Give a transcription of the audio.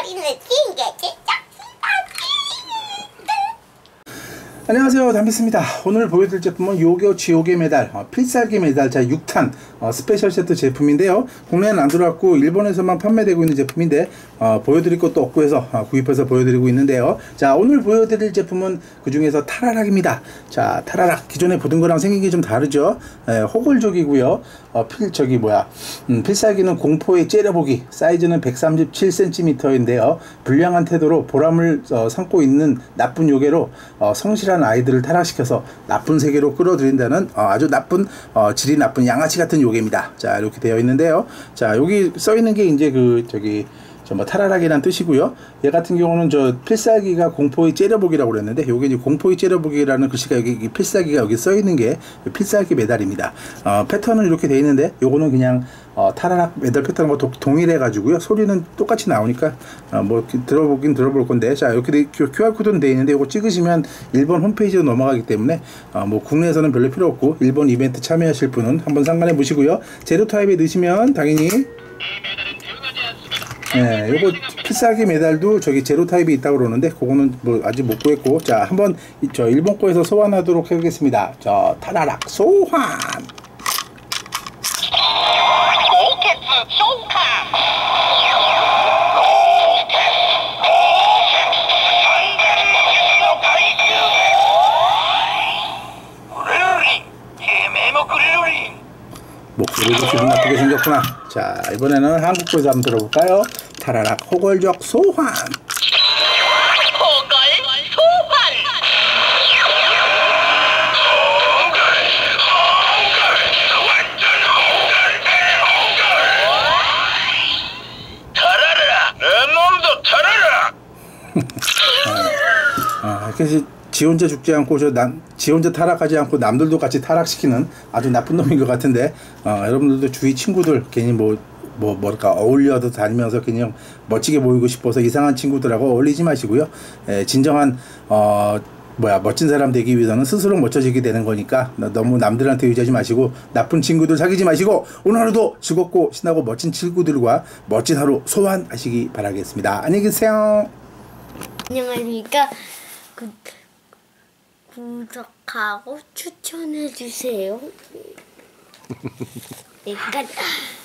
우리는 핑계 진짜 안녕하세요. 담비스입니다. 오늘 보여드릴 제품은 요괴워치의 메달 어, 필살기 메달자 6탄 어, special 세트 제품인데요. 국내에는 안 들어왔고 일본에서만 판매되고 있는 제품인데 어, 보여드릴 것도 없고 해서 어, 구입해서 보여드리고 있는데요. 자 오늘 보여드릴 제품은 그 중에서 타라락입니다. 자 타라락 기존에 보던 거랑 생긴 게 좀 다르죠? 에, 호걸족이고요. 어, 필 저기 뭐야? 음, 필살기는 공포의 째려보기 사이즈는 137cm인데요. 불량한 태도로 보람을 어, 삼고 있는 나쁜 요괴로 어, 성실한 아이들을 타락시켜서 나쁜 세계로 끌어들인다는 어, 아주 나쁜 어, 질이 나쁜 양아치 같은 요괴입니다. 자 이렇게 되어 있는데요. 자 여기 써 있는 게 이제 그 저기 저 뭐 타라락이란 뜻이고요. 얘 같은 경우는 저 필살기가 공포의 째려보기라고 그랬는데 요게 이제 공포의 째려보기라는 글씨가 여기 이 필살기가 여기 써 있는 게 필살기 메달입니다. 어, 패턴은 이렇게 돼 있는데 요거는 그냥 어, 타라락 메달 패턴과 동일해 가지고요. 소리는 똑같이 나오니까 어, 뭐 들어보긴 들어볼 건데 자 이렇게 돼, QR 코드는 돼 있는데 요거 찍으시면 일본 홈페이지로 넘어가기 때문에 어, 뭐 국내에서는 별로 필요 없고 일본 이벤트 참여하실 분은 한번 상관해 보시고요. 제로 타입에 넣으시면 당연히 네, 요거 필살기 메달도 저기 제로 타입이 있다고 그러는데 그거는 뭐 아직 못 구했고 자 한번 이- 저 일본 거에서 소환하도록 하겠습니다. 저 타라락 소환. 목소리도 기분 나쁘게 생겼구나. 자, 이번에는 한국부에서 한번 들어볼까요? 타라락 호걸적 소환. 소환. 타라라, 내 몸도 타라라. 아, 아, 지 혼자 죽지 않고 저 남, 지 혼자 타락하지 않고 남들도 같이 타락시키는 아주 나쁜 놈인 것 같은데 어, 여러분들도 주위 친구들 괜히 뭐, 뭐 뭐랄까 어울려도 다니면서 그냥 멋지게 보이고 싶어서 이상한 친구들하고 어울리지 마시고요. 에, 진정한 어 뭐야 멋진 사람 되기 위해서는 스스로 멋져지게 되는 거니까 너무 남들한테 의지하지 마시고 나쁜 친구들 사귀지 마시고 오늘 하루도 즐겁고 신나고 멋진 친구들과 멋진 하루 소환하시기 바라겠습니다. 안녕히 계세요. 안녕하십니까 구, 구독하고 추천해 주세요 네, 끝.